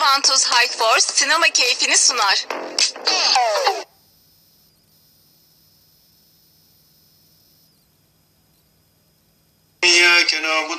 Vantuz High Force sinema keyfini sunar. İyyâke nâbudu